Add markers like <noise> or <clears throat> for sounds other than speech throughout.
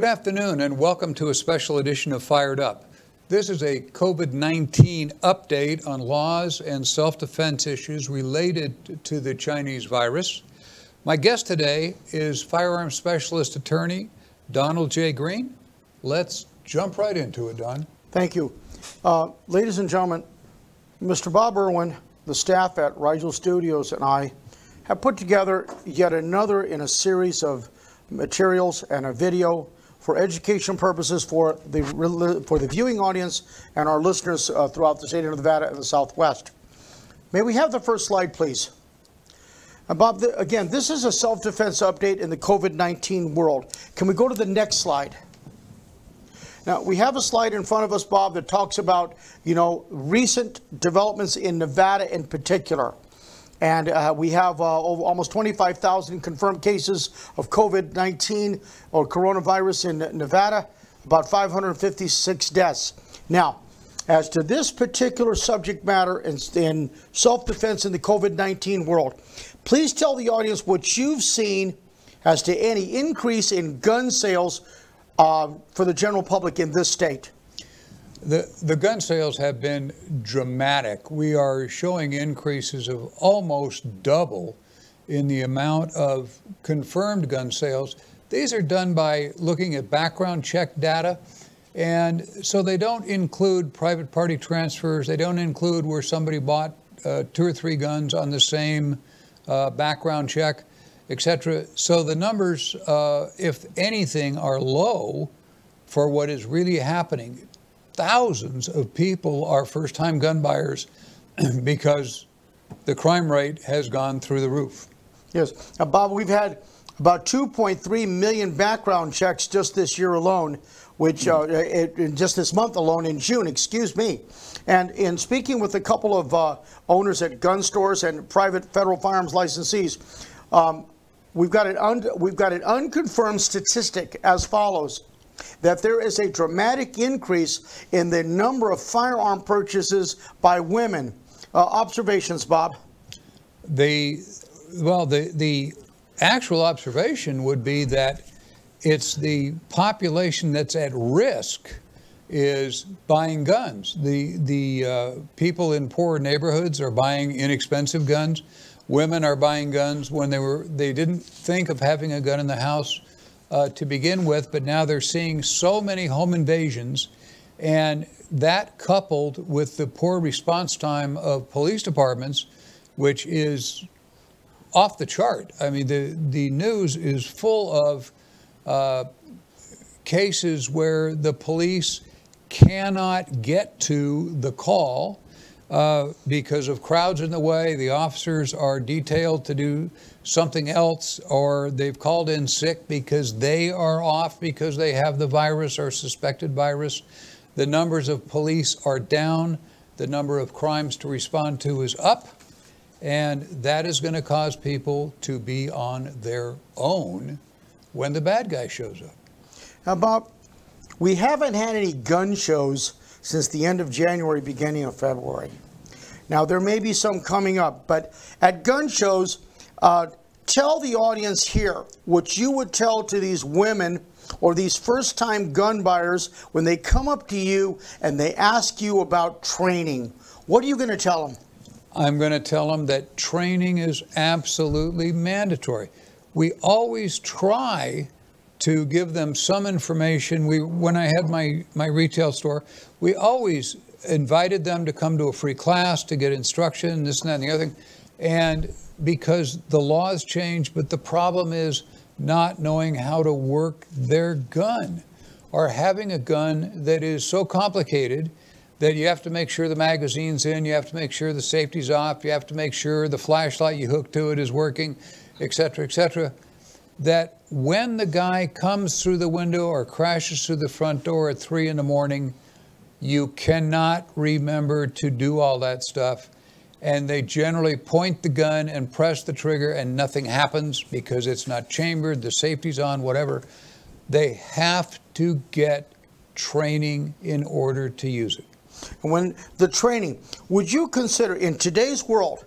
Good afternoon and welcome to a special edition of Fired Up. This is a COVID 19 update on laws and self defense issues related to the Chinese virus. My guest today is firearms specialist attorney Donald J. Green. Let's jump right into it, Don. Thank you. Uh, ladies and gentlemen, Mr. Bob Irwin, the staff at Rigel Studios, and I have put together yet another in a series of materials and a video for education purposes for the, for the viewing audience and our listeners uh, throughout the state of Nevada and the Southwest. May we have the first slide, please? Uh, Bob, the, again, this is a self-defense update in the COVID-19 world. Can we go to the next slide? Now, we have a slide in front of us, Bob, that talks about, you know, recent developments in Nevada in particular. And uh, we have uh, almost 25,000 confirmed cases of COVID 19 or coronavirus in Nevada, about 556 deaths. Now, as to this particular subject matter in, in self defense in the COVID 19 world, please tell the audience what you've seen as to any increase in gun sales uh, for the general public in this state. The, the gun sales have been dramatic. We are showing increases of almost double in the amount of confirmed gun sales. These are done by looking at background check data. And so they don't include private party transfers. They don't include where somebody bought uh, two or three guns on the same uh, background check, et cetera. So the numbers, uh, if anything, are low for what is really happening thousands of people are first time gun buyers <clears throat> because the crime rate has gone through the roof. Yes. Now, Bob, we've had about 2.3 million background checks just this year alone, which uh, it, just this month alone in June, excuse me. And in speaking with a couple of uh, owners at gun stores and private federal firearms licensees, um, we've got an we've got an unconfirmed statistic as follows that there is a dramatic increase in the number of firearm purchases by women. Uh, observations, Bob? The well, the the actual observation would be that it's the population that's at risk is buying guns. The the uh, people in poor neighborhoods are buying inexpensive guns. Women are buying guns when they were they didn't think of having a gun in the house uh, to begin with, but now they're seeing so many home invasions. And that coupled with the poor response time of police departments, which is off the chart. I mean, the, the news is full of uh, cases where the police cannot get to the call uh, because of crowds in the way. The officers are detailed to do something else, or they've called in sick because they are off because they have the virus or suspected virus. The numbers of police are down. The number of crimes to respond to is up. And that is going to cause people to be on their own when the bad guy shows up. Now, Bob, we haven't had any gun shows since the end of January, beginning of February. Now, there may be some coming up, but at gun shows, uh, tell the audience here what you would tell to these women or these first time gun buyers when they come up to you and they ask you about training. What are you going to tell them? I'm going to tell them that training is absolutely mandatory. We always try to give them some information. We, when I had my, my retail store, we always invited them to come to a free class to get instruction, this and that and the other thing. And because the laws change, but the problem is not knowing how to work their gun or having a gun that is so complicated that you have to make sure the magazine's in, you have to make sure the safety's off, you have to make sure the flashlight you hook to it is working, et cetera, et cetera that when the guy comes through the window or crashes through the front door at three in the morning, you cannot remember to do all that stuff. And they generally point the gun and press the trigger, and nothing happens because it's not chambered, the safety's on, whatever. They have to get training in order to use it. When the training, would you consider in today's world,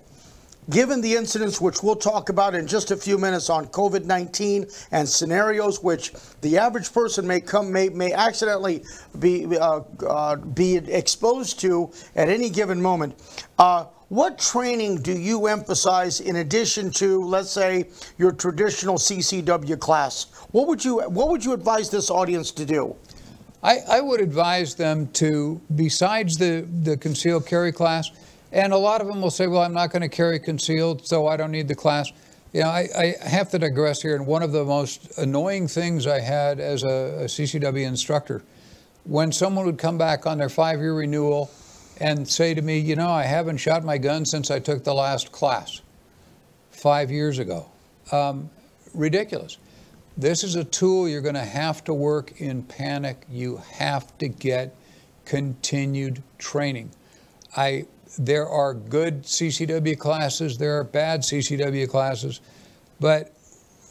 given the incidents which we'll talk about in just a few minutes on COVID-19 and scenarios which the average person may come may, may accidentally be uh, uh, be exposed to at any given moment. Uh, what training do you emphasize in addition to, let's say, your traditional CCW class? What would you What would you advise this audience to do? I, I would advise them to, besides the, the concealed carry class, and a lot of them will say, well, I'm not going to carry concealed, so I don't need the class. You know, I, I have to digress here. And one of the most annoying things I had as a, a CCW instructor, when someone would come back on their five-year renewal and say to me, you know, I haven't shot my gun since I took the last class five years ago. Um, ridiculous. This is a tool you're going to have to work in panic. You have to get continued training. I there are good CCW classes, there are bad CCW classes, but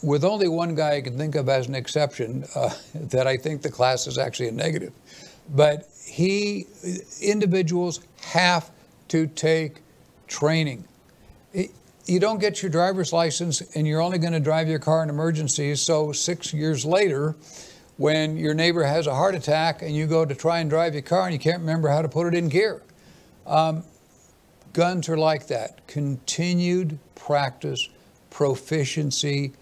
with only one guy I can think of as an exception, uh, <laughs> that I think the class is actually a negative. But he, individuals have to take training. you don't get your driver's license and you're only going to drive your car in emergencies. So six years later, when your neighbor has a heart attack and you go to try and drive your car and you can't remember how to put it in gear. Um, Guns are like that. Continued practice, proficiency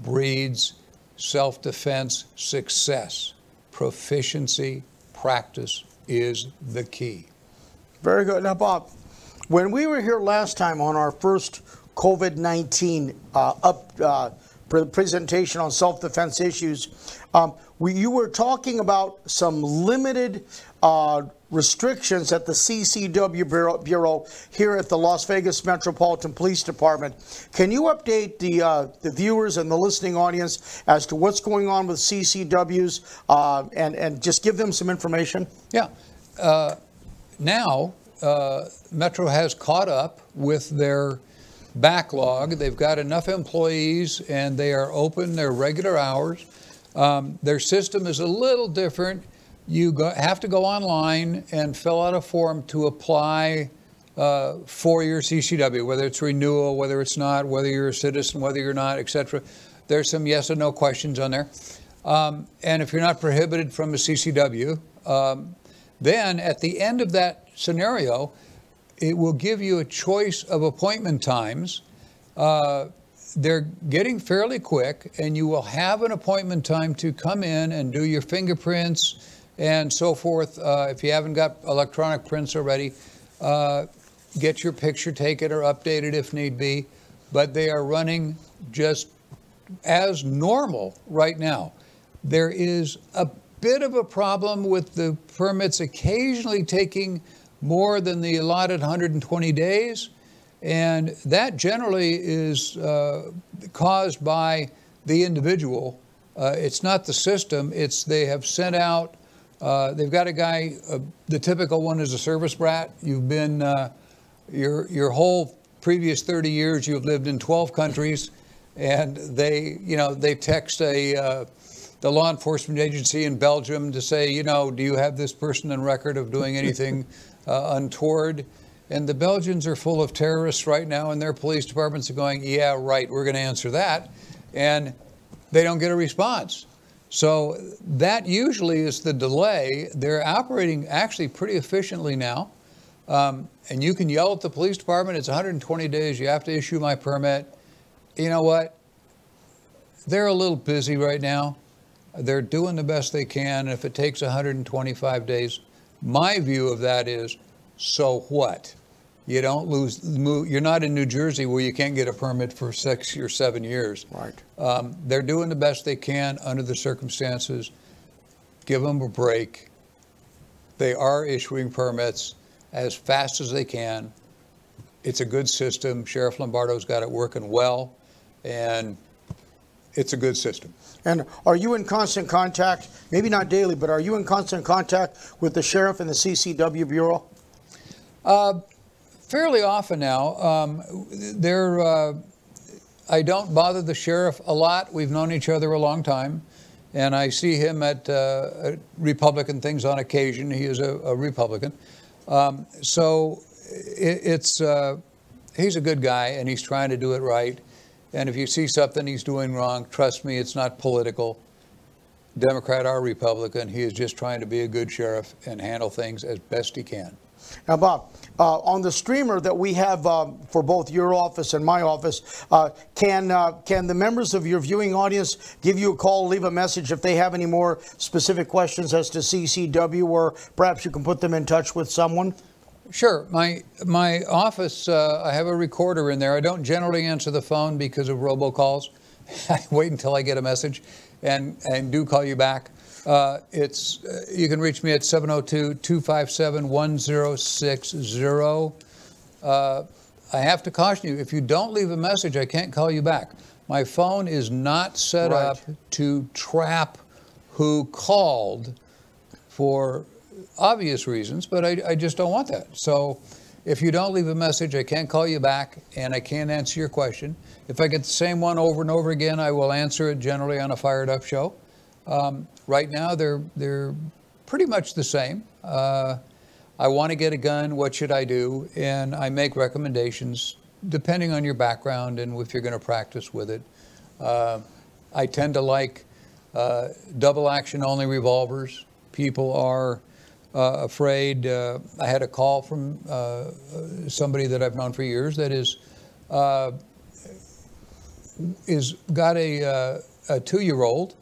breeds self defense success. Proficiency, practice is the key. Very good. Now, Bob, when we were here last time on our first COVID 19 uh, up uh, presentation on self defense issues, um, we, you were talking about some limited uh, restrictions at the CCW Bureau, Bureau, here at the Las Vegas Metropolitan Police Department. Can you update the, uh, the viewers and the listening audience as to what's going on with CCWs uh, and, and just give them some information? Yeah. Uh, now, uh, Metro has caught up with their backlog. They've got enough employees and they are open their regular hours. Um, their system is a little different you go, have to go online and fill out a form to apply uh, for your CCW, whether it's renewal, whether it's not, whether you're a citizen, whether you're not, etc. There's some yes or no questions on there. Um, and if you're not prohibited from a CCW, um, then at the end of that scenario, it will give you a choice of appointment times. Uh, they're getting fairly quick, and you will have an appointment time to come in and do your fingerprints and so forth. Uh, if you haven't got electronic prints already, uh, get your picture taken or updated if need be. But they are running just as normal right now. There is a bit of a problem with the permits occasionally taking more than the allotted 120 days. And that generally is uh, caused by the individual. Uh, it's not the system, it's they have sent out uh, they've got a guy, uh, the typical one is a service brat. You've been, uh, your, your whole previous 30 years, you've lived in 12 countries, and they, you know, they text a, uh, the law enforcement agency in Belgium to say, you know, do you have this person on record of doing anything <laughs> uh, untoward? And the Belgians are full of terrorists right now, and their police departments are going, yeah, right, we're going to answer that. And they don't get a response. So that usually is the delay. They're operating actually pretty efficiently now. Um, and you can yell at the police department, it's 120 days, you have to issue my permit. You know what? They're a little busy right now. They're doing the best they can. And if it takes 125 days, my view of that is so what? You don't lose move. You're not in New Jersey where you can't get a permit for six or seven years. Right. Um, they're doing the best they can under the circumstances. Give them a break. They are issuing permits as fast as they can. It's a good system. Sheriff Lombardo's got it working well, and it's a good system. And are you in constant contact, maybe not daily, but are you in constant contact with the sheriff and the CCW Bureau? Uh, fairly often now. Um, there, uh, I don't bother the sheriff a lot. We've known each other a long time, and I see him at, uh, Republican things on occasion. He is a, a Republican, um, so it, it's. Uh, he's a good guy and he's trying to do it right. And if you see something he's doing wrong, trust me, it's not political. Democrat or Republican, he is just trying to be a good sheriff and handle things as best he can. Now, Bob, uh, on the streamer that we have um, for both your office and my office, uh, can uh, can the members of your viewing audience give you a call, leave a message if they have any more specific questions as to CCW, or perhaps you can put them in touch with someone? Sure. My my office, uh, I have a recorder in there. I don't generally answer the phone because of robocalls. <laughs> I wait until I get a message, and and do call you back. Uh, it's uh, you can reach me at 702-257-1060. Uh, I have to caution you: if you don't leave a message, I can't call you back. My phone is not set Right. up to trap who called for obvious reasons, but I, I just don't want that. So if you don't leave a message, I can't call you back and I can't answer your question. If I get the same one over and over again, I will answer it generally on a fired up show. Um, right now, they're, they're pretty much the same. Uh, I want to get a gun, what should I do? And I make recommendations depending on your background and if you're going to practice with it. Uh, I tend to like uh, double action only revolvers. People are uh, afraid. Uh, I had a call from uh, somebody that I've known for years that is uh, is got a, a two-year-old,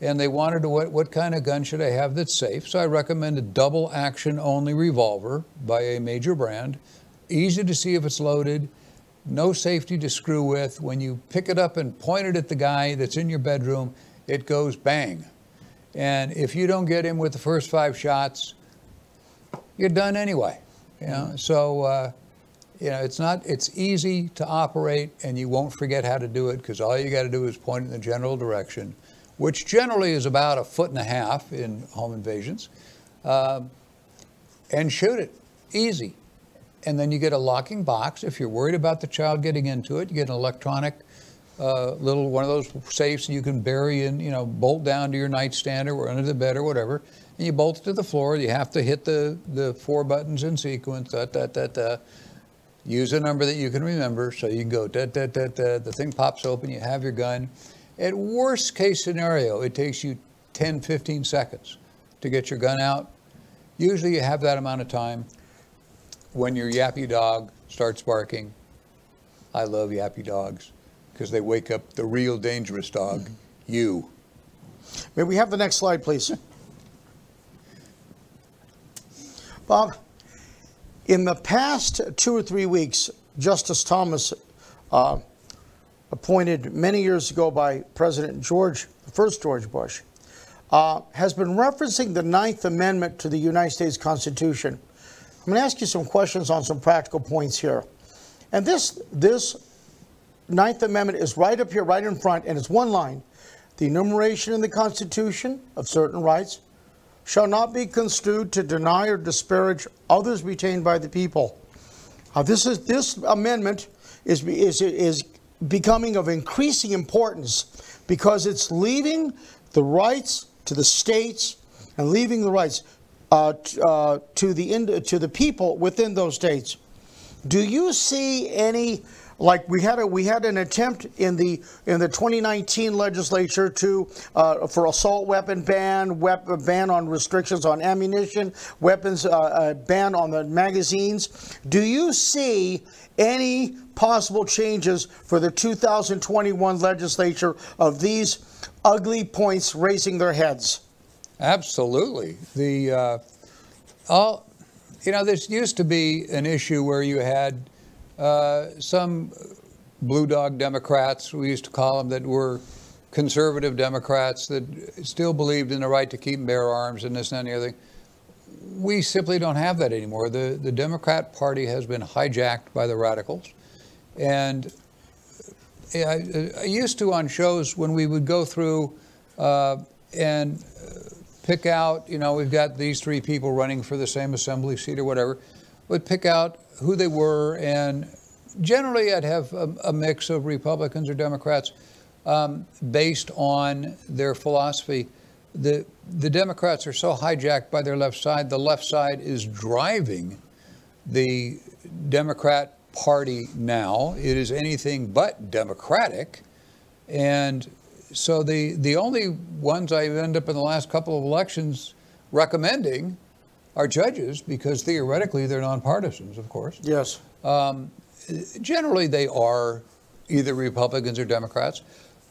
and they wanted to what what kind of gun should I have that's safe? So I recommend a double action only revolver by a major brand, easy to see if it's loaded, no safety to screw with. When you pick it up and point it at the guy that's in your bedroom, it goes bang. And if you don't get him with the first five shots, you're done anyway. You know, so uh, you know it's not it's easy to operate, and you won't forget how to do it because all you got to do is point in the general direction, which generally is about a foot and a half in home invasions, um, and shoot it. Easy. And then you get a locking box. If you're worried about the child getting into it, you get an electronic uh, little one of those safes you can bury in, you know, bolt down to your nightstand or under the bed or whatever, and you bolt it to the floor. You have to hit the, the four buttons in sequence, da, da, da, da. Use a number that you can remember so you can go da, da, da, da. The thing pops open, you have your gun. At worst case scenario, it takes you 10, 15 seconds to get your gun out. Usually you have that amount of time when your yappy dog starts barking. I love yappy dogs because they wake up the real dangerous dog, you. May we have the next slide, please? Bob, in the past two or three weeks, Justice Thomas, uh, appointed many years ago by President George, the first George Bush, uh, has been referencing the Ninth Amendment to the United States Constitution. I'm going to ask you some questions on some practical points here. And this, this Ninth Amendment is right up here, right in front, and it's one line. The enumeration in the Constitution of certain rights shall not be construed to deny or disparage others retained by the people. Now, this is this amendment is is is becoming of increasing importance because it's leaving the rights to the states and leaving the rights uh, uh, to the to the people within those states. Do you see any like we had a we had an attempt in the in the 2019 legislature to uh, for assault weapon ban, weapon ban on restrictions on ammunition, weapons uh, uh, ban on the magazines. Do you see any possible changes for the 2021 legislature of these ugly points raising their heads? Absolutely. The uh, all, you know, this used to be an issue where you had some blue dog Democrats, we used to call them, that were conservative Democrats that still believed in the right to keep and bear arms and this and that and the other thing. We simply don't have that anymore. The the Democrat Party has been hijacked by the radicals, and I, I used to on shows when we would go through uh, and pick out, you know, we've got these three people running for the same assembly seat or whatever, would pick out who they were, and generally I'd have a, a mix of Republicans or Democrats um, based on their philosophy. The, the Democrats are so hijacked by their left side, the left side is driving the Democrat party now. It is anything but democratic. And so the, the only ones I end up in the last couple of elections recommending are judges because theoretically they're nonpartisans, of course. Yes. Um, generally, they are either Republicans or Democrats.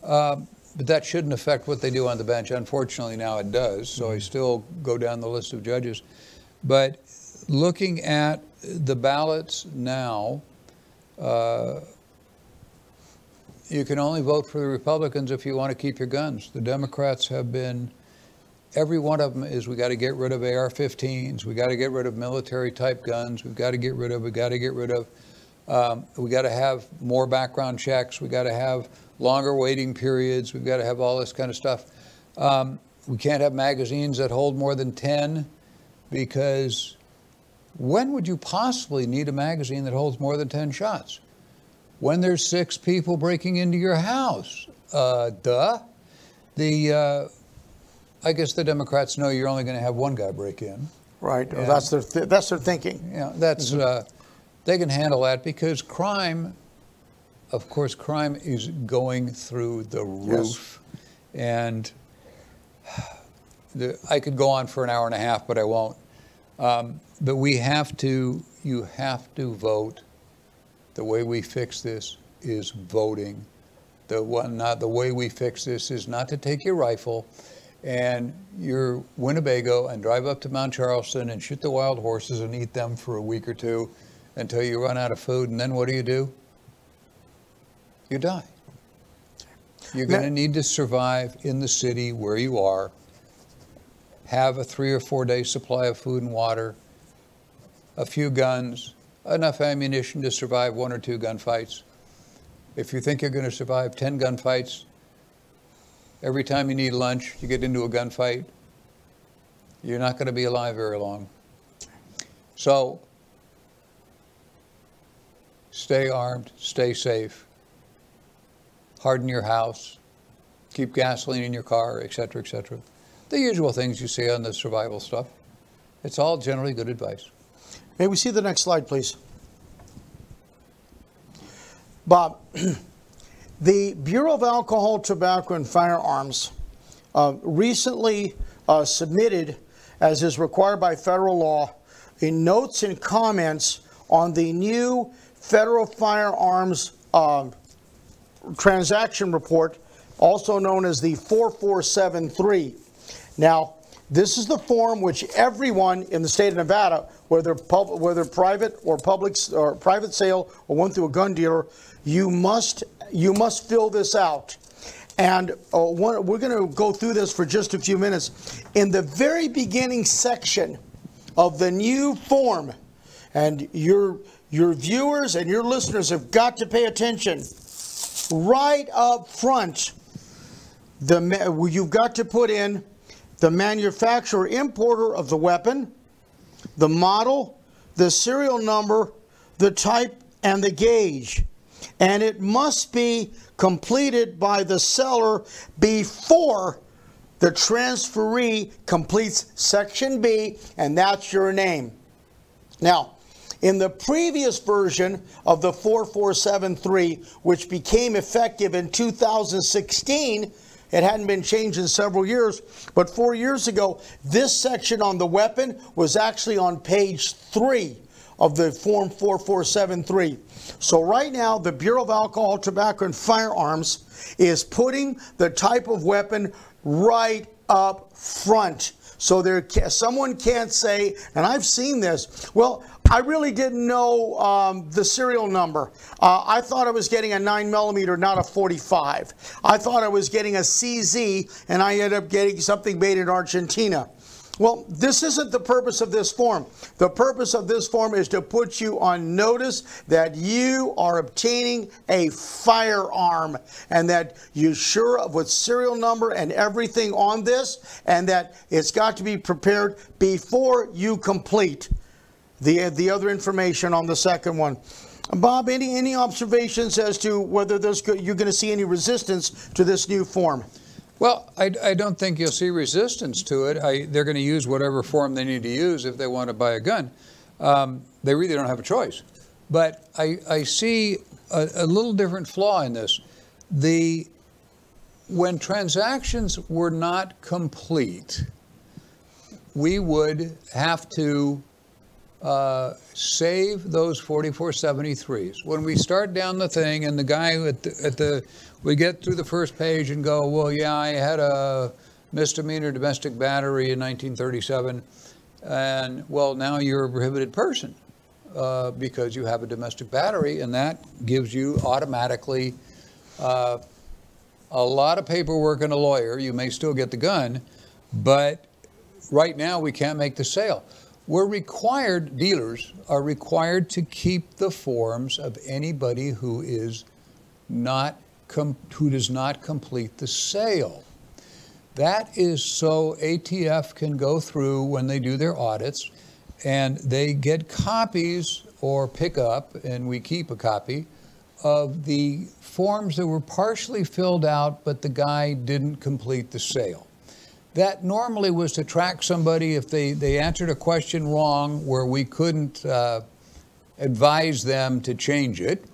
Uh, but that shouldn't affect what they do on the bench. Unfortunately, now it does. So I still go down the list of judges. But looking at the ballots now, uh, you can only vote for the Republicans if you want to keep your guns. The Democrats have been, every one of them is we got to get rid of AR 15s, we got to get rid of military type guns, we've got to get rid of, we got to get rid of, um, we got to have more background checks, we got to have longer waiting periods, we've got to have all this kind of stuff. Um, we can't have magazines that hold more than 10 because when would you possibly need a magazine that holds more than 10 shots? When there's six people breaking into your house. Uh, duh. The, uh, I guess the Democrats know you're only going to have one guy break in. Right. That's their th- that's their thinking. Yeah, that's mm-hmm. uh, they can handle that because crime, of course, crime is going through the roof, yes. and the, I could go on for an hour and a half, but I won't. Um, but we have to, you have to vote. The way we fix this is voting. The one, not the way we fix this is not to take your rifle and your Winnebago and drive up to Mount Charleston and shoot the wild horses and eat them for a week or two until you run out of food. And then what do you do? You die. You're going to need to survive in the city where you are have a three or four day supply of food and water, a few guns, enough ammunition to survive one or two gunfights. If you think you're going to survive 10 gunfights, every time you need lunch, you get into a gunfight, you're not going to be alive very long. So, stay armed, stay safe, harden your house, keep gasoline in your car, etc., etc the usual things you see on the survival stuff. It's all generally good advice. May we see the next slide, please? Bob, <clears throat> the Bureau of Alcohol, Tobacco, and Firearms uh, recently uh, submitted, as is required by federal law, in notes and comments on the new federal firearms uh, transaction report, also known as the 4473. Now, this is the form which everyone in the state of Nevada, whether pub, whether private or public or private sale or one through a gun dealer, you must you must fill this out. And uh, one, we're going to go through this for just a few minutes. In the very beginning section of the new form, and your your viewers and your listeners have got to pay attention. Right up front, the you've got to put in the manufacturer importer of the weapon, the model, the serial number, the type, and the gauge. And it must be completed by the seller before the transferee completes Section B, and that's your name. Now, in the previous version of the 4473, which became effective in 2016, it hadn't been changed in several years, but four years ago, this section on the weapon was actually on page three of the Form 4473. So right now, the Bureau of Alcohol, Tobacco, and Firearms is putting the type of weapon right up front. So there, someone can't say, and I've seen this. Well, I really didn't know um, the serial number. Uh, I thought I was getting a 9 millimeter, not a 45. I thought I was getting a CZ, and I ended up getting something made in Argentina. Well, this isn't the purpose of this form. The purpose of this form is to put you on notice that you are obtaining a firearm and that you're sure of what serial number and everything on this and that it's got to be prepared before you complete the, the other information on the second one. Bob, any, any observations as to whether there's, you're going to see any resistance to this new form? Well, I, I don't think you'll see resistance to it. I, they're going to use whatever form they need to use if they want to buy a gun. Um, they really don't have a choice. But I, I see a, a little different flaw in this. The when transactions were not complete, we would have to uh, save those 4473s. When we start down the thing and the guy at the, at the, we get through the first page and go, well, yeah, I had a misdemeanor domestic battery in 1937, and well, now you're a prohibited person uh, because you have a domestic battery, and that gives you automatically uh, a lot of paperwork and a lawyer. You may still get the gun, but right now we can't make the sale. We're required, dealers are required to keep the forms of anybody who is not, who does not complete the sale. That is so ATF can go through when they do their audits and they get copies or pick up, and we keep a copy, of the forms that were partially filled out, but the guy didn't complete the sale. That normally was to track somebody if they, they answered a question wrong where we couldn't uh, advise them to change it,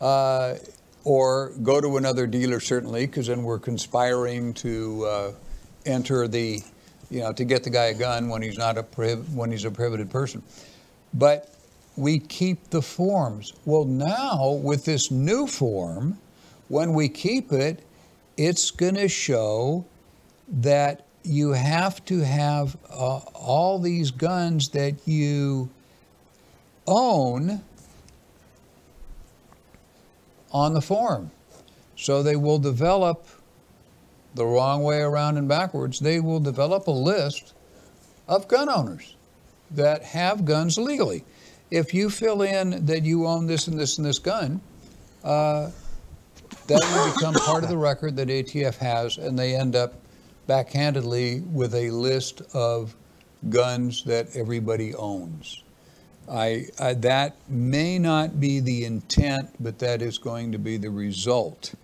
uh, or go to another dealer, certainly, because then we're conspiring to uh, enter the, you know, to get the guy a gun when he's not a when he's a prohibited person. But we keep the forms. Well, now with this new form, when we keep it, it's going to show that you have to have uh, all these guns that you own on the form. So they will develop the wrong way around and backwards. They will develop a list of gun owners that have guns legally if you fill in that you own this and this and this gun, uh, that will become part of the record that ATF has, and they end up backhandedly with a list of guns that everybody owns. I, I, that may not be the intent, but that is going to be the result.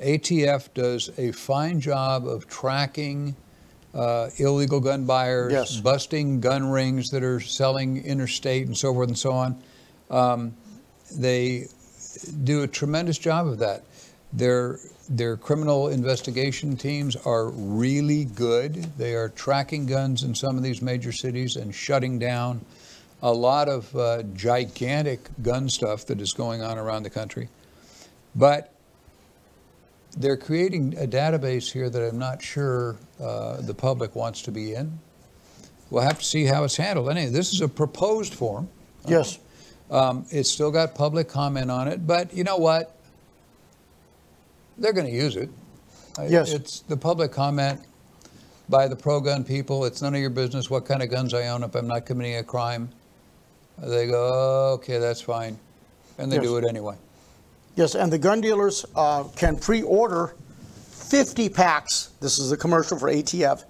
ATF does a fine job of tracking uh, illegal gun buyers, yes. busting gun rings that are selling interstate and so forth and so on. Um, they do a tremendous job of that. Their, their criminal investigation teams are really good. They are tracking guns in some of these major cities and shutting down a lot of uh, gigantic gun stuff that is going on around the country. But they're creating a database here that I'm not sure uh, the public wants to be in. We'll have to see how it's handled. Anyway, this is a proposed form. Yes. Um, it's still got public comment on it, but you know what? They're going to use it. Yes. It's the public comment by the pro-gun people. It's none of your business what kind of guns I own if I'm not committing a crime. They go, oh, okay, that's fine. And they yes. do it anyway. Yes, and the gun dealers uh, can pre-order 50 packs. This is a commercial for ATF.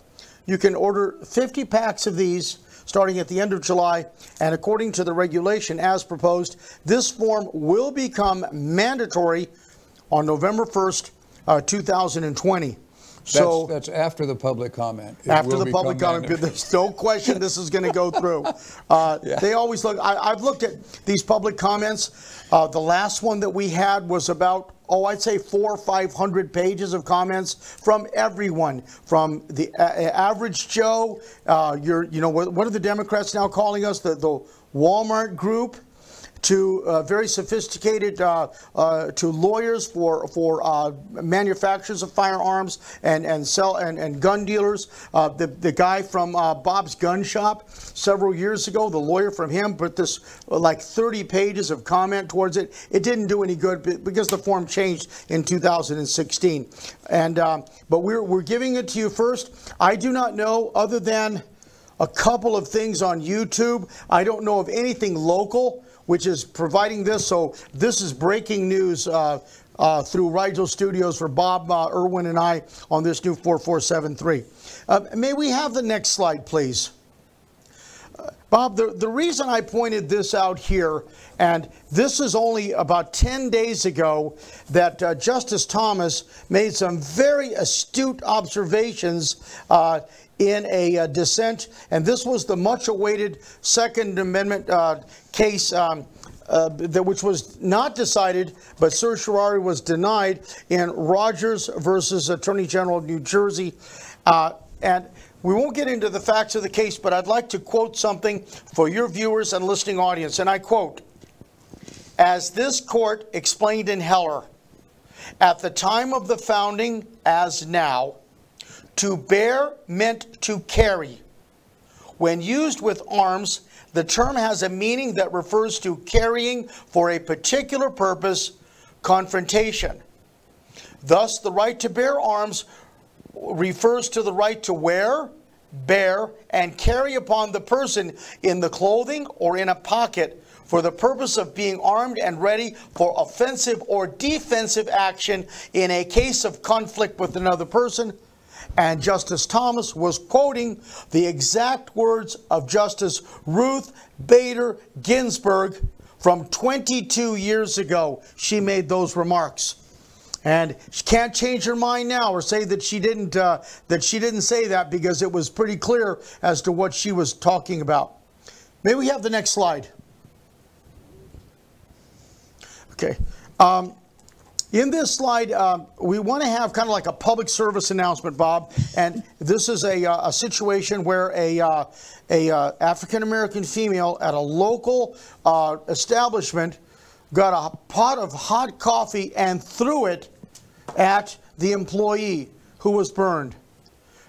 You can order 50 packs of these starting at the end of July, and according to the regulation as proposed, this form will become mandatory on November 1st, uh, 2020. So that's, that's, after the public comment. It after the public comment, there's no question this is going to go through. <laughs> Uh, yeah. They always look. I, have looked at these public comments. Uh, the last one that we had was about oh, I'd say four or five hundred pages of comments from everyone, from the average Joe. Uh, you're, you know, what, what, are the Democrats now calling us? The the Walmart group to uh, very sophisticated uh, uh, to lawyers for for uh, manufacturers of firearms and and sell and, and gun dealers. Uh, the the guy from uh, Bob's Gun Shop several years ago, the lawyer from him put this like 30 pages of comment towards it. It didn't do any good because the form changed in 2016. And but we're we're giving it to you first. I do not know other than a couple of things on YouTube. I don't know of anything local which is providing this. So this is breaking news uh, uh, through Rigel Studios for Bob uh, Irwin and I on this new 4473. Uh, may we have the next slide, please? Uh, Bob, the, the reason I pointed this out here, and this is only about 10 days ago that uh, Justice Thomas made some very astute observations uh, in a uh, dissent, and this was the much awaited Second Amendment uh, case um, uh, that which was not decided, but certiorari was denied in Rogers versus Attorney General of New Jersey. Uh, and we won't get into the facts of the case, but I'd like to quote something for your viewers and listening audience. And I quote As this court explained in Heller, at the time of the founding, as now, to bear meant to carry. When used with arms, the term has a meaning that refers to carrying for a particular purpose, confrontation. Thus, the right to bear arms refers to the right to wear, bear, and carry upon the person in the clothing or in a pocket for the purpose of being armed and ready for offensive or defensive action in a case of conflict with another person. And Justice Thomas was quoting the exact words of Justice Ruth Bader Ginsburg from 22 years ago. She made those remarks. And she can't change her mind now or say that she didn't uh, that she didn't say that because it was pretty clear as to what she was talking about. May we have the next slide? Okay. Um, in this slide, um, we want to have kind of like a public service announcement, Bob. And this is a, uh, a situation where a, uh, a uh, African American female at a local uh, establishment got a pot of hot coffee and threw it at the employee who was burned.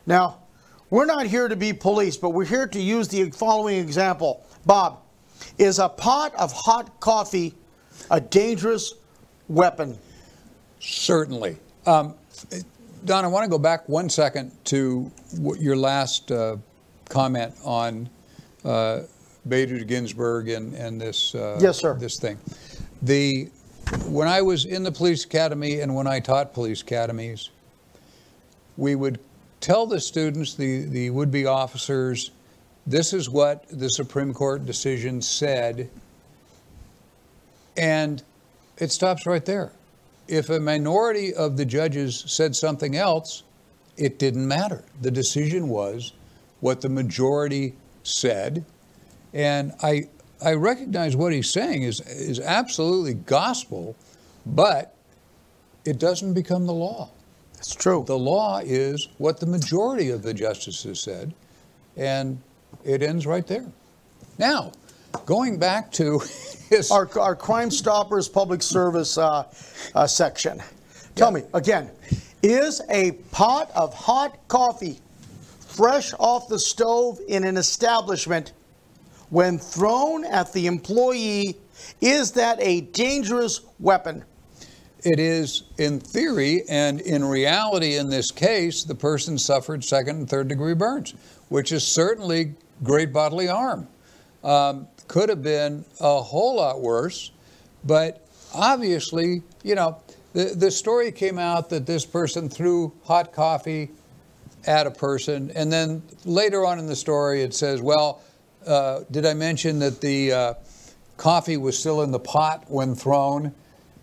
Now, we're not here to be police, but we're here to use the following example. Bob, is a pot of hot coffee a dangerous weapon? Certainly. Um, Don, I want to go back one second to your last uh, comment on uh, Bader Ginsburg and, and this uh, yes, sir. this thing. The when I was in the police academy and when I taught police academies, we would tell the students, the, the would-be officers, this is what the Supreme Court decision said, and it stops right there. If a minority of the judges said something else, it didn't matter. The decision was what the majority said, and I, I recognize what he's saying is, is absolutely gospel, but it doesn't become the law. That's true. The law is what the majority of the justices said, and it ends right there. Now, going back to <laughs> his. Our, our Crime Stoppers public service uh, uh, section. Tell yeah. me, again, is a pot of hot coffee fresh off the stove in an establishment when thrown at the employee, is that a dangerous weapon? It is in theory, and in reality, in this case, the person suffered second and third degree burns, which is certainly great bodily harm. Um, could have been a whole lot worse, but obviously, you know, the, the story came out that this person threw hot coffee at a person, and then later on in the story it says, well, uh, did I mention that the uh, coffee was still in the pot when thrown?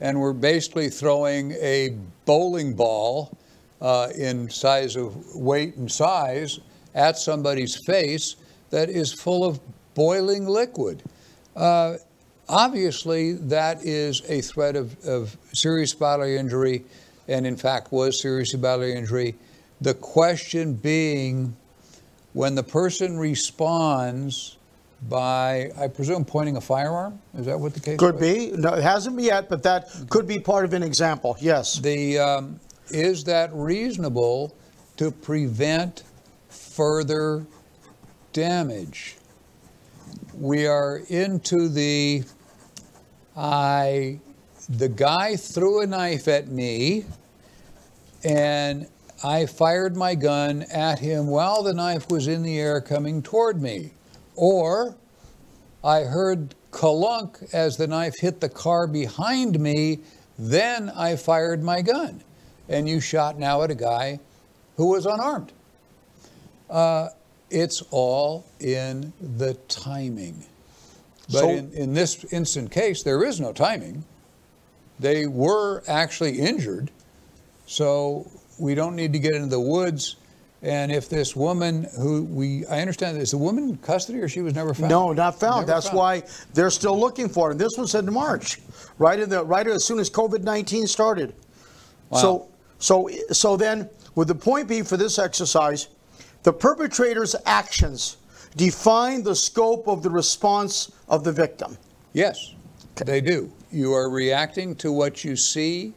And we're basically throwing a bowling ball uh, in size of weight and size at somebody's face that is full of boiling liquid. Uh, obviously, that is a threat of, of serious bodily injury, and in fact was serious bodily injury. The question being, when the person responds by, I presume, pointing a firearm? Is that what the case Could was? be. No, it hasn't yet, but that could be part of an example, yes. The, um, is that reasonable to prevent further damage? We are into the, I, the guy threw a knife at me and I fired my gun at him while the knife was in the air coming toward me. Or I heard clunk as the knife hit the car behind me, then I fired my gun. And you shot now at a guy who was unarmed. Uh, it's all in the timing. But so, in, in this instant case, there is no timing. They were actually injured, so we don't need to get into the woods And if this woman who we, I understand, is the woman in custody or she was never found? No, not found. Never That's found. why they're still looking for her. And this was in March, right in the right as soon as COVID nineteen started. Wow. So so so then would the point be for this exercise, the perpetrator's actions define the scope of the response of the victim. Yes, they do. You are reacting to what you see,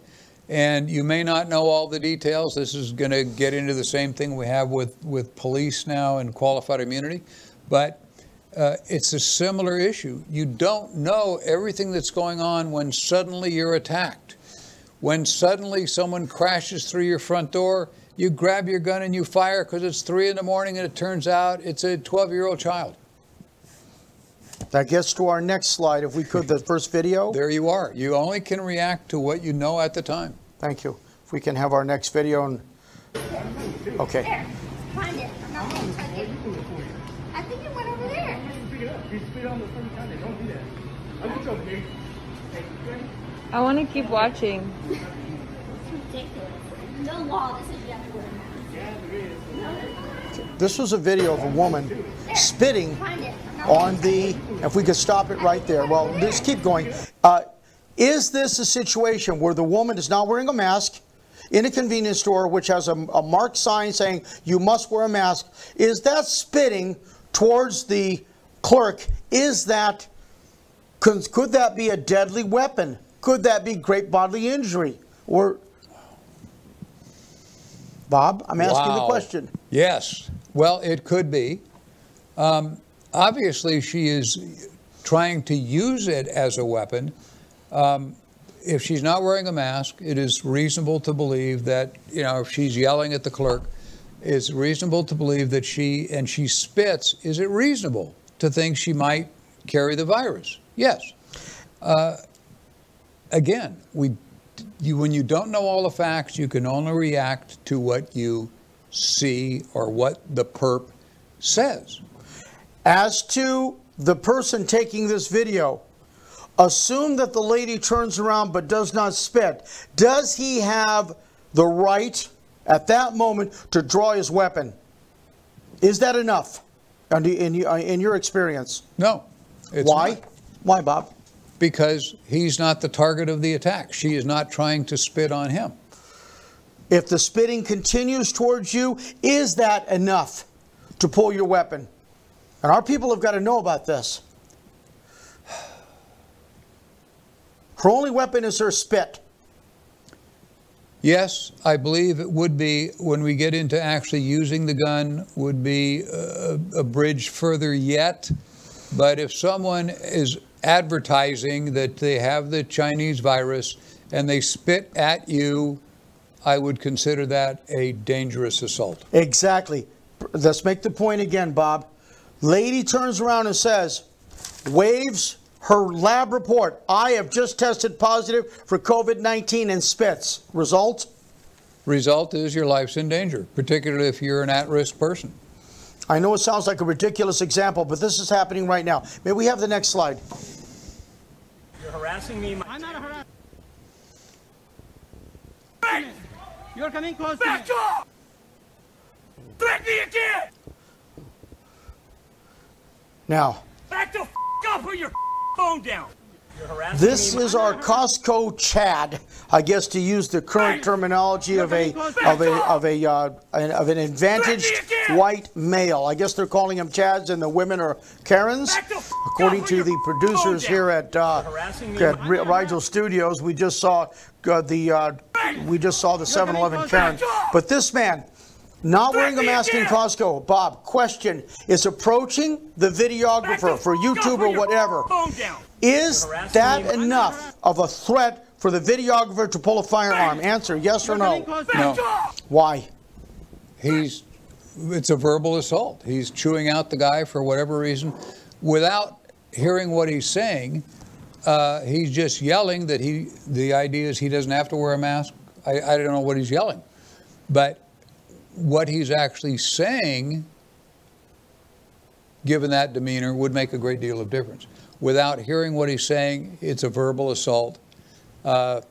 and you may not know all the details. This is going to get into the same thing we have with, with police now and qualified immunity, but uh, it's a similar issue. You don't know everything that's going on when suddenly you're attacked. When suddenly someone crashes through your front door, you grab your gun and you fire because it's three in the morning and it turns out it's a 12 year old child. That gets to our next slide, if we could, the first video. There you are. You only can react to what you know at the time. Thank you. If we can have our next video and okay. There, find it. I'm not gonna touch it. I think it went over there. Pick it up. You spit on the front counter. Don't do that. I'm just okay. I want to keep watching. It's ridiculous. No law that says you have to wear a mask. This was a video of a woman spitting Find it. I'm not on the, if we could stop it right there. Well, just keep going. Uh, is this a situation where the woman is not wearing a mask in a convenience store, which has a, a marked sign saying you must wear a mask? Is that spitting towards the clerk? Is that, could, could that be a deadly weapon? Could that be great bodily injury? Or, Bob, I'm asking the question. Yes. Well, it could be. Um, obviously, she is trying to use it as a weapon. Um, if she's not wearing a mask, it is reasonable to believe that, you know, if she's yelling at the clerk, it's reasonable to believe that she, and she spits, is it reasonable to think she might carry the virus? Yes. Uh, again, we, you, when you don't know all the facts, you can only react to what you see or what the perp says. As to the person taking this video, assume that the lady turns around but does not spit. Does he have the right at that moment to draw his weapon? Is that enough in, in, uh, in your experience? No. Why? not. Why, Bob? Because he's not the target of the attack. She is not trying to spit on him. If the spitting continues towards you, is that enough to pull your weapon? And our people have got to know about this. Her only weapon is her spit. Yes, I believe it would be when we get into actually using the gun would be a, a bridge further yet. But if someone is advertising that they have the Chinese virus and they spit at you, I would consider that a dangerous assault. Exactly. Let's make the point again, Bob. Lady turns around and says, waves her lab report. I have just tested positive for COVID 19 and spits. Result? Result is your life's in danger, particularly if you're an at risk person. I know it sounds like a ridiculous example, but this is happening right now. May we have the next slide? You're harassing me. I'm not a harassment. You're coming close to me. Back off! Threaten me again! Now, Back the f off with your phone down! This is our Costco Chad, I guess to use the current terminology of a of a of a uh, an- of an advantaged white male. I guess they're calling him Chads, and the women are Karens. According to the producers here at uh, at Rigel Studios, we just saw uh, the uh, we just saw the 7-Eleven Karen. But this man, not wearing a mask in Costco, Bob. Question. Is approaching the videographer for YouTube or whatever. Phone down! Is that enough of a threat for the videographer to pull a firearm? Answer yes or no. No. Why? He's it's a verbal assault. He's chewing out the guy for whatever reason without hearing what he's saying. Uh, he's just yelling that he. The idea is he doesn't have to wear a mask. I, I don't know what he's yelling, but what he's actually saying, given that demeanor, would make a great deal of difference. Without hearing what he's saying, it's a verbal assault. Uh,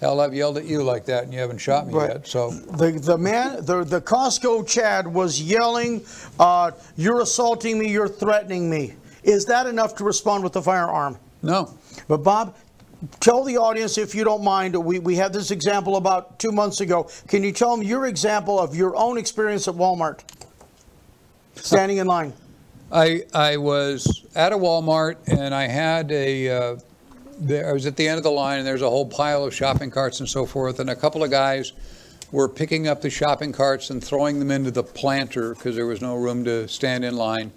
Hell, I've yelled at you like that and you haven't shot me Right. yet, so. The, the man, the, the Costco Chad was yelling, uh, You're assaulting me, you're threatening me. Is that enough to respond with a firearm? No. But, Bob, tell the audience, if you don't mind, we, we had this example about two months ago. Can you tell them your example of your own experience at Walmart? Standing in line. I, I was at a Walmart and I had a, uh, there, I was at the end of the line and there's a whole pile of shopping carts and so forth. And a couple of guys were picking up the shopping carts and throwing them into the planter because there was no room to stand in line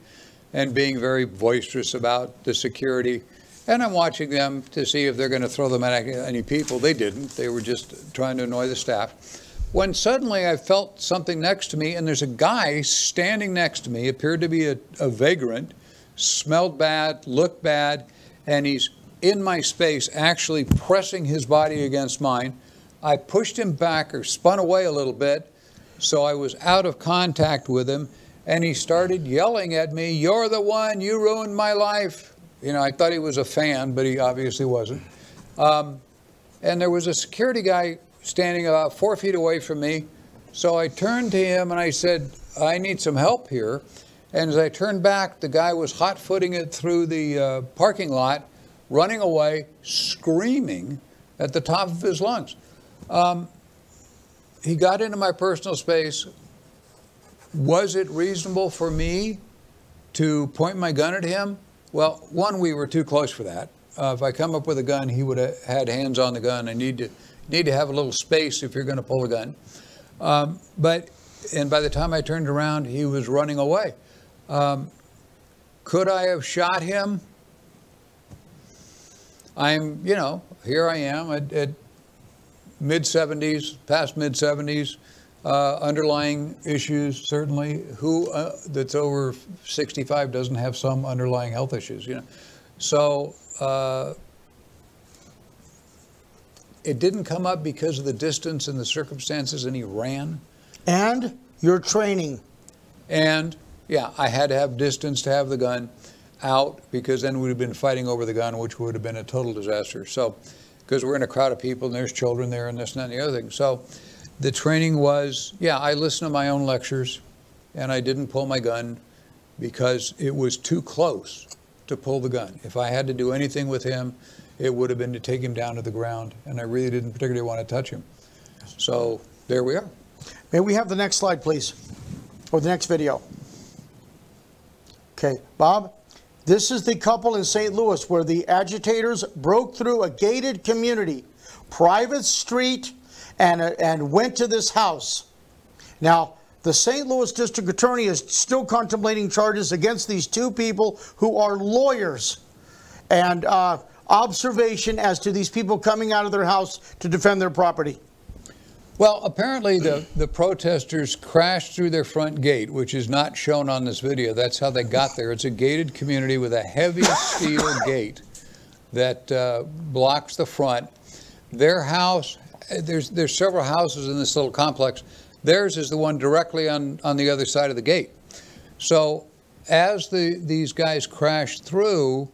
and being very boisterous about the security. And I'm watching them to see if they're going to throw them at any people. They didn't. They were just trying to annoy the staff. When suddenly I felt something next to me, and there's a guy standing next to me, appeared to be a, a vagrant, smelled bad, looked bad, and he's in my space, actually pressing his body against mine. I pushed him back or spun away a little bit, so I was out of contact with him, and he started yelling at me, You're the one, you ruined my life. You know, I thought he was a fan, but he obviously wasn't. Um, and there was a security guy standing about four feet away from me. So I turned to him and I said, I need some help here. And as I turned back, the guy was hot footing it through the uh, parking lot, running away, screaming at the top of his lungs. Um, he got into my personal space. Was it reasonable for me to point my gun at him? Well, one, we were too close for that. Uh, if I come up with a gun, he would have had hands on the gun. I need to need to have a little space if you're going to pull a gun. Um, but and by the time I turned around, he was running away. Um, could I have shot him? I'm, you know, here I am at, at mid 70s, past mid 70s, uh, underlying issues certainly. Who uh, that's over 65 doesn't have some underlying health issues, you know? So. Uh, it didn't come up because of the distance and the circumstances, and he ran. And your training. And yeah, I had to have distance to have the gun out because then we'd have been fighting over the gun, which would have been a total disaster. So, because we're in a crowd of people and there's children there and this and that and the other thing. So, the training was yeah, I listened to my own lectures and I didn't pull my gun because it was too close to pull the gun. If I had to do anything with him, it would have been to take him down to the ground, and I really didn't particularly want to touch him. So there we are. May we have the next slide, please? Or the next video. Okay, Bob, this is the couple in St. Louis where the agitators broke through a gated community, private street, and, and went to this house. Now, the St. Louis District Attorney is still contemplating charges against these two people who are lawyers. And uh, observation as to these people coming out of their house to defend their property. Well, apparently the, the protesters crashed through their front gate, which is not shown on this video. That's how they got there. It's a gated community with a heavy <laughs> steel gate that uh, blocks the front. Their house, there's, there's several houses in this little complex. Theirs is the one directly on, on the other side of the gate. So as the, these guys crashed through,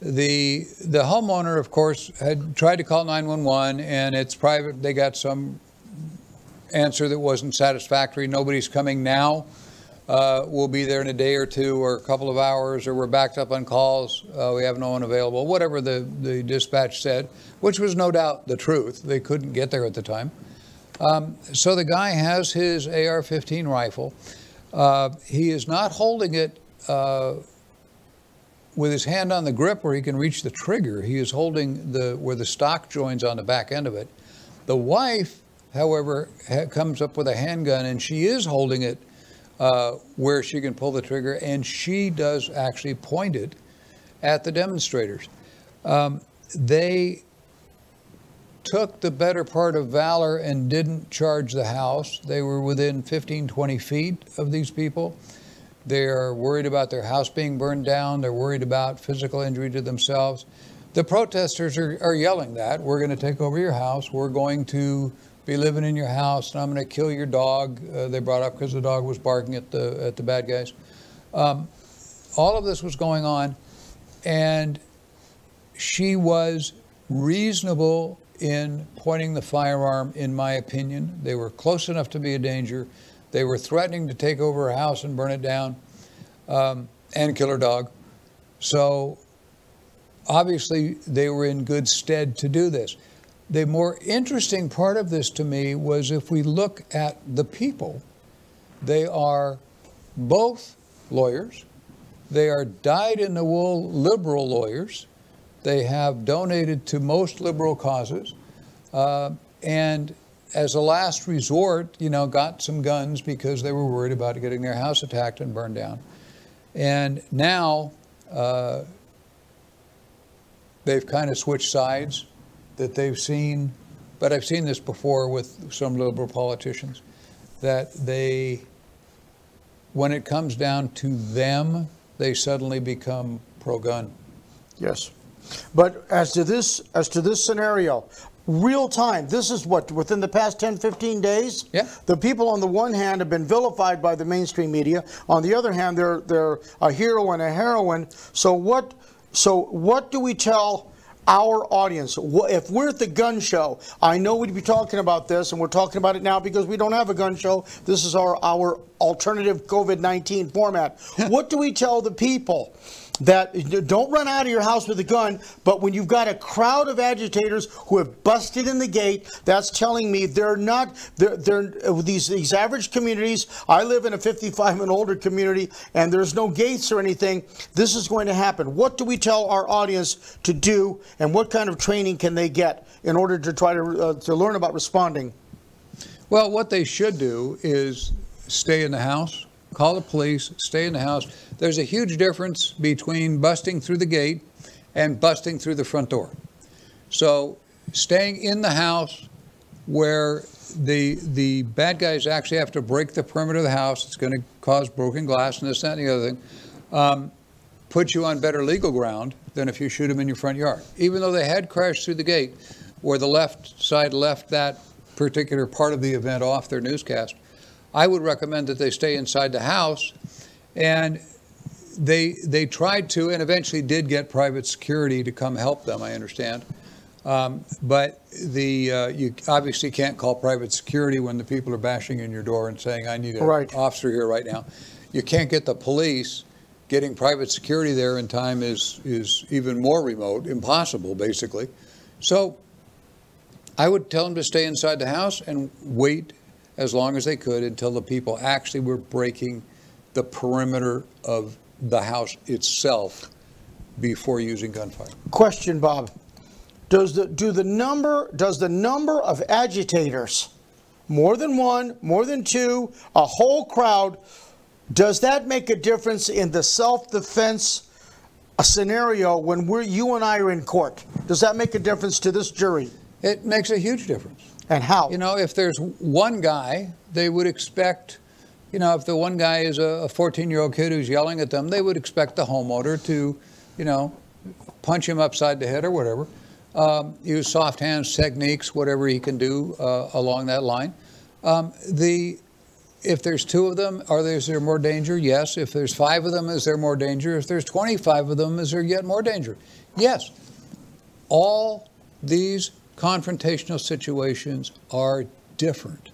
the the homeowner, of course, had tried to call 911, and it's private. They got some answer that wasn't satisfactory. Nobody's coming now. Uh, we'll be there in a day or two, or a couple of hours, or we're backed up on calls. Uh, we have no one available. Whatever the the dispatch said, which was no doubt the truth. They couldn't get there at the time. Um, so the guy has his AR-15 rifle. Uh, he is not holding it uh, with his hand on the grip where he can reach the trigger. He is holding the where the stock joins on the back end of it. The wife, however, ha- comes up with a handgun and she is holding it uh, where she can pull the trigger, and she does actually point it at the demonstrators. Um, they took the better part of valor and didn't charge the house. They were within 15, 20 feet of these people. They're worried about their house being burned down. They're worried about physical injury to themselves. The protesters are, are yelling that. We're going to take over your house. We're going to be living in your house, and I'm going to kill your dog. Uh, they brought up because the dog was barking at the, at the bad guys. Um, all of this was going on, and she was reasonable in pointing the firearm, in my opinion. They were close enough to be a danger. They were threatening to take over a house and burn it down um, and kill her dog. So obviously, they were in good stead to do this. The more interesting part of this to me was if we look at the people, they are both lawyers. They are dyed in the wool liberal lawyers. They have donated to most liberal causes. Uh, and as a last resort, you know, got some guns because they were worried about getting their house attacked and burned down. And now uh, they've kind of switched sides that they've seen, but I've seen this before with some liberal politicians, that they, when it comes down to them, they suddenly become pro-gun. Yes. But as to this, as to this scenario, real time, this is what, within the past 10, 15 days? Yeah. The people on the one hand have been vilified by the mainstream media. On the other hand, they're, they're a hero and a heroine. So what, so what do we tell our audience? If we're at the gun show, I know we'd be talking about this, and we're talking about it now because we don't have a gun show. This is our, our alternative COVID 19 format. what do we tell the people? That don't run out of your house with a gun, but when you've got a crowd of agitators who have busted in the gate, that's telling me they're not. They're, they're these these average communities. I live in a 55 and older community, and there's no gates or anything. This is going to happen. What do we tell our audience to do, and what kind of training can they get in order to try to uh, to learn about responding? Well, what they should do is stay in the house, call the police, stay in the house. There's a huge difference between busting through the gate and busting through the front door. So, staying in the house where the the bad guys actually have to break the perimeter of the house, it's going to cause broken glass and this, that, and the other thing. Um, you on better legal ground than if you shoot them in your front yard. Even though they had crashed through the gate, where the left side left that particular part of the event off their newscast, I would recommend that they stay inside the house. And they they tried to, and eventually did get private security to come help them. I understand. Um, but the uh, you obviously can't call private security when the people are bashing in your door and saying, "I need an Right. officer here right now." You can't get the police. Getting private security there in time is is even more remote, impossible, basically. So, I would tell them to stay inside the house and wait as long as they could until the people actually were breaking the perimeter of the house itself before using gunfire. Question, Bob. Does the do the number does the number of agitators, more than one, more than two, a whole crowd, does that make a difference in the self-defense uh, scenario when we're you and I are in court? Does that make a difference to this jury? It makes a huge difference. And how? You know, if there's one guy, they would expect, you know, if the one guy is a 14 year old kid who's yelling at them, they would expect the homeowner to, you know, punch him upside the head or whatever. Um, use soft hands techniques, whatever he can do uh, along that line. Um, the if there's two of them, are there, is there more danger? Yes. If there's five of them, is there more danger? If there's 25 of them, is there yet more danger? Yes. All these confrontational situations are different.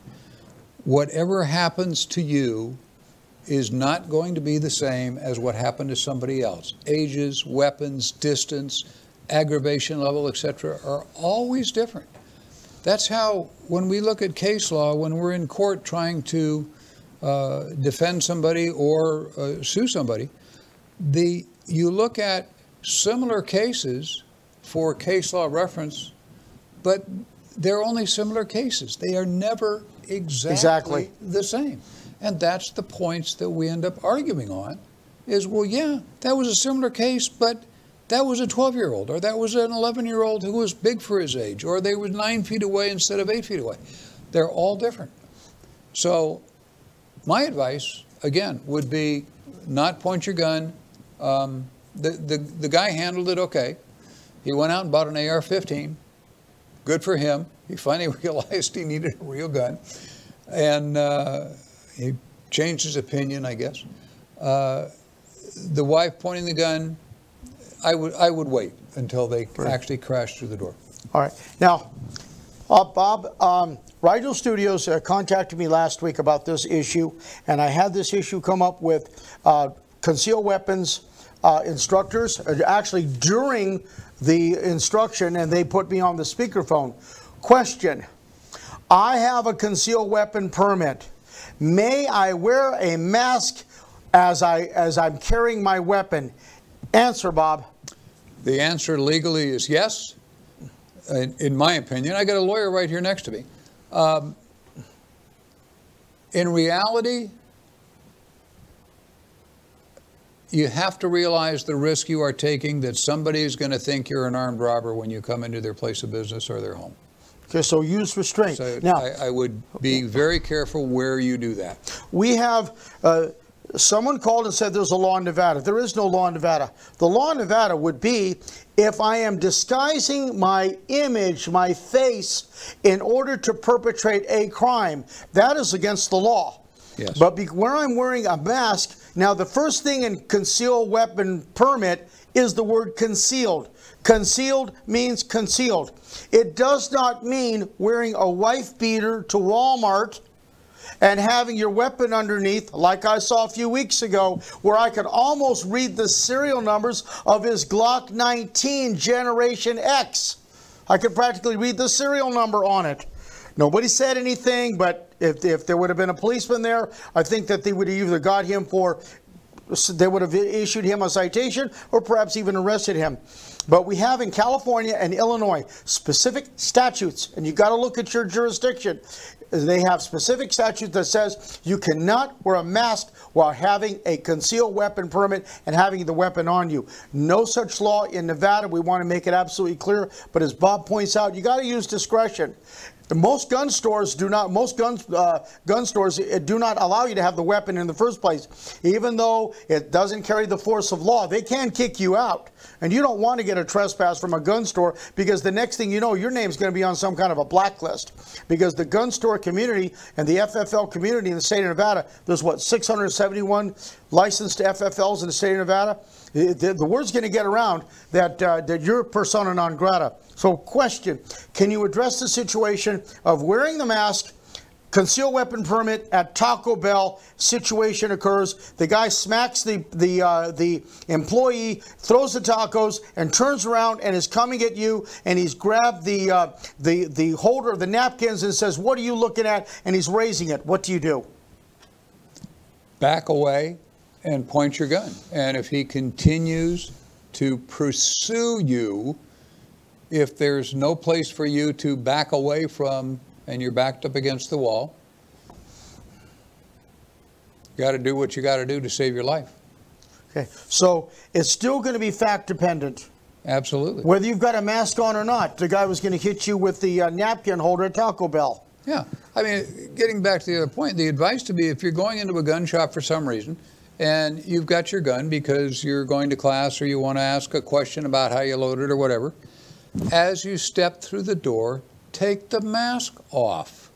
Whatever happens to you is not going to be the same as what happened to somebody else. Ages, weapons, distance, aggravation level, etc., are always different. That's how, when we look at case law, when we're in court trying to uh, defend somebody or uh, sue somebody, the you look at similar cases for case law reference, but they're only similar cases. They are never exactly, Exactly. the same. And that's the points that we end up arguing on is, well, yeah, that was a similar case, but that was a 12 year old, or that was an 11 year old who was big for his age, or they were nine feet away instead of eight feet away. They're all different. So, my advice, again, would be not point your gun. Um, the, the, the guy handled it okay. He went out and bought an AR 15. Good for him. He finally <laughs> realized he needed a real gun. And uh, he changed his opinion, I guess. Uh, the wife pointing the gun, I would, I would wait until they actually crashed through the door. All right. Now, Uh, Bob, um, Rigel Studios uh, contacted me last week about this issue, and I had this issue come up with uh, concealed weapons uh, instructors, uh, actually during the instruction, and they put me on the speakerphone. Question I have a concealed weapon permit. May I wear a mask as, I, as I'm carrying my weapon? Answer, Bob. The answer legally is yes, in, in my opinion. I got a lawyer right here next to me. Um, in reality, you have to realize the risk you are taking that somebody is going to think you're an armed robber when you come into their place of business or their home. Okay, so use restraint. So now, I, I would be very careful where you do that. we have uh, someone called and said there's a law in Nevada. There is no law in Nevada. The law in Nevada would be if I am disguising my image, my face, in order to perpetrate a crime. That is against the law. Yes. But be, where I'm wearing a mask, now the first thing in concealed weapon permit is the word concealed. Concealed means concealed. It does not mean wearing a wife beater to Walmart and having your weapon underneath, like I saw a few weeks ago, where I could almost read the serial numbers of his Glock 19 Generation X. I could practically read the serial number on it. Nobody said anything, but if, if there would have been a policeman there, I think that they would have either got him for, they would have issued him a citation or perhaps even arrested him. But we have in California and Illinois specific statutes, and you've got to look at your jurisdiction. They have specific statutes that says you cannot wear a mask while having a concealed weapon permit and having the weapon on you. No such law in Nevada. We want to make it absolutely clear. But as Bob points out, you got to use discretion. Most gun stores do not. Most gun uh, gun stores uh, do not allow you to have the weapon in the first place, even though it doesn't carry the force of law. They can kick you out, and you don't want to get a trespass from a gun store because the next thing you know, your name's going to be on some kind of a blacklist. Because the gun store community and the FFL community in the state of Nevada, there's what 671 licensed FFLs in the state of Nevada. The, the, word's going to get around that uh, that you're persona non grata. So, question Can you address the situation of wearing the mask? Concealed weapon permit at Taco Bell situation occurs. The guy smacks the the uh, the employee, throws the tacos, and turns around and is coming at you. And he's grabbed the uh, the the holder of the napkins and says, "What are you looking at?" And he's raising it. What do you do? Back away and point your gun. And if he continues to pursue you, if there's no place for you to back away from and you're backed up against the wall, you got to do what you got to do to save your life. Okay, so it's still going to be fact dependent. Absolutely. Whether you've got a mask on or not, the guy was going to hit you with the uh, napkin holder at Taco Bell. Yeah. I mean, getting back to the other point, the advice to be if you're going into a gun shop for some reason and you've got your gun because you're going to class or you want to ask a question about how you load it or whatever, as you step through the door, take the mask off.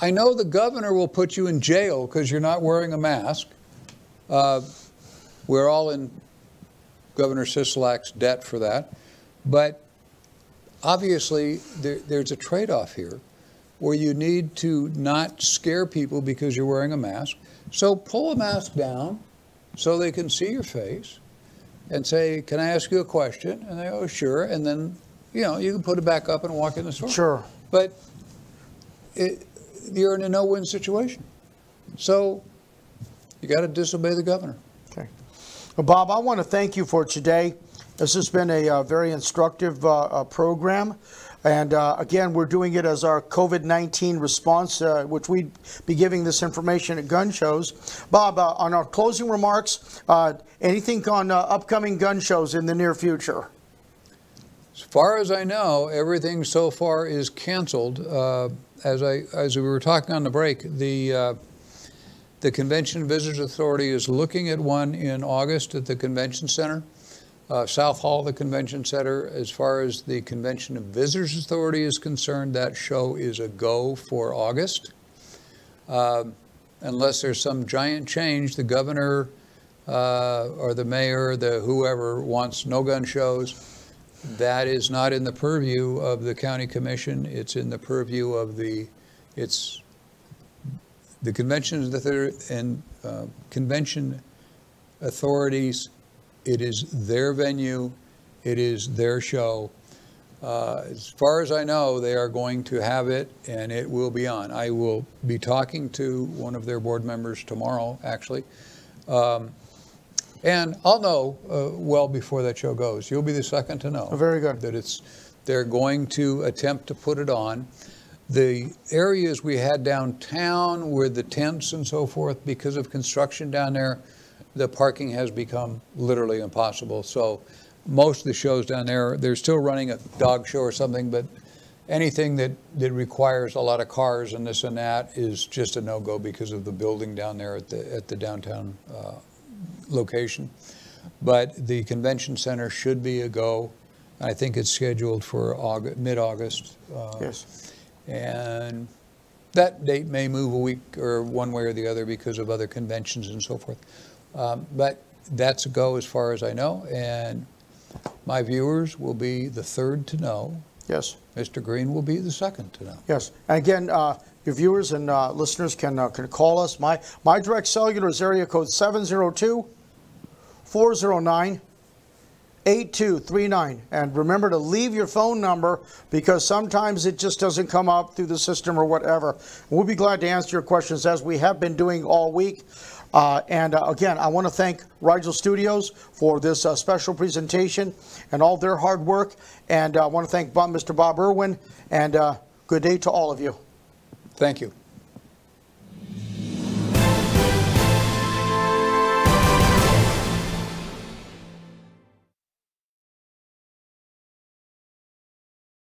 I know the governor will put you in jail because you're not wearing a mask. Uh, we're all in Governor Sisolak's debt for that. But obviously, there, there's a trade off here where you need to not scare people because you're wearing a mask. So pull a mask down so they can see your face and say, Can I ask you a question? And they go, oh, Sure. And then, you know, you can put it back up and walk in the store. Sure. But it, you're in a no win situation. So you got to disobey the governor. Okay. Well, Bob, I want to thank you for today. This has been a uh, very instructive uh, uh, program. And uh, again, we're doing it as our COVID 19 response, uh, which we'd be giving this information at gun shows. Bob, uh, on our closing remarks, uh, anything on uh, upcoming gun shows in the near future? As far as I know, everything so far is canceled. Uh, as I as we were talking on the break, the the Convention Visitors Authority is looking at one in August at the Convention Center, uh, South Hall of the Convention Center. As far as the Convention and Visitors Authority is concerned, that show is a go for August. Uh, unless there's some giant change, the governor uh, or the mayor, the whoever wants no gun shows that is not in the purview of the county commission. It's in the purview of the, it's the are, and uh, convention authorities. It is their venue. It is their show. Uh, As far as I know, they are going to have it, and it will be on. I will be talking to one of their board members tomorrow, actually. Um, And I'll know uh, well before that show goes. You'll be the second to know. Oh, very good. That it's, they're going to attempt to put it on. The areas we had downtown where the tents and so forth, because of construction down there, the parking has become literally impossible. So most of the shows down there, they're still running a dog show or something, but anything that, that requires a lot of cars and this and that is just a no-go because of the building down there at the, at the downtown uh, location. But the convention center should be a go. I think it's scheduled for August, mid-August. uh, Yes. And that date may move a week or one way or the other because of other conventions and so forth. Um, But that's a go as far as I know, and my viewers will be the third to know. Yes. Mr. Green will be the second to know. Yes. And again, uh, your viewers and uh, listeners can, uh, can call us. My, my direct cellular is area code 702 409 8239. And remember to leave your phone number because sometimes it just doesn't come up through the system or whatever. We'll be glad to answer your questions as we have been doing all week. Uh, and uh, again, I want to thank Rigel Studios for this uh, special presentation and all their hard work. And uh, I want to thank Mr. Bob Irwin. And uh, good day to all of you. Thank you.